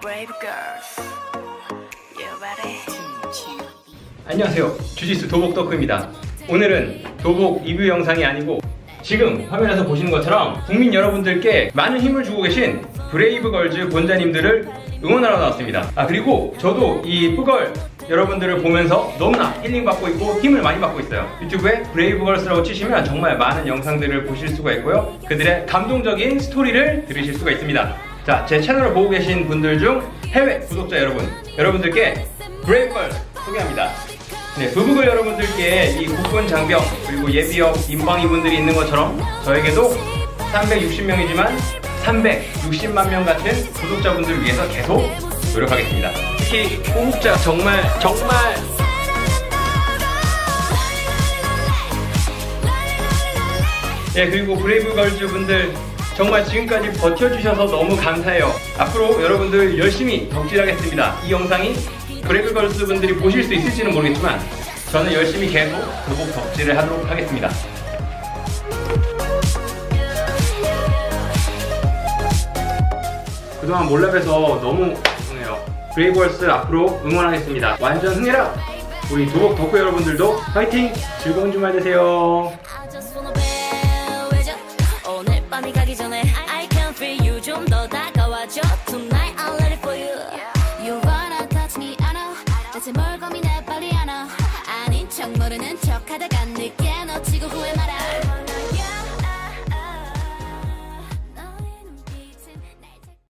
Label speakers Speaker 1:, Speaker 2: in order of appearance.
Speaker 1: brave girls. You ready?
Speaker 2: 안녕하세요. 주짓수 도복 덕후입니다. 오늘은 도복 리뷰 영상이 아니고 지금 화면에서 보시는 것처럼 국민 여러분들께 많은 힘을 주고 계신 브레이브걸즈 본좌님들을 응원하러 나왔습니다. 아 그리고 저도 이 뿌걸 여러분들을 보면서 너무나 힐링받고 있고 힘을 많이 받고 있어요. 유튜브에 브레이브걸스라고 치시면 정말 많은 영상들을 보실 수가 있고요. 그들의 감동적인 스토리를 들으실 수가 있습니다. 자, 제 채널을 보고 계신 분들 중 해외 구독자 여러분, 여러분들께 브레이브걸 소개합니다. 네, 브브걸 여러분들께 이 국군 장병 그리고 예비역 민방위 분들이 있는 것처럼 저에게도 360명이지만 360만 명 같은 구독자분들을 위해서 계속 노력하겠습니다. 특히 호국자 정말 정말 예 그리고 브레이브걸즈 분들 정말 지금까지 버텨주셔서 너무 감사해요. 앞으로 여러분들 열심히 덕질하겠습니다. 이 영상이 브레이브걸스 분들이 보실 수 있을지는 모르겠지만 저는 열심히 계속 도복 덕질을 하도록 하겠습니다. 그동안 몰라봬서 너무 죄송해요. 브레이브걸스 앞으로 응원하겠습니다. 완전 흥해라! 우리 도복 덕후 여러분들도 파이팅! 즐거운 주말 되세요.
Speaker 3: 다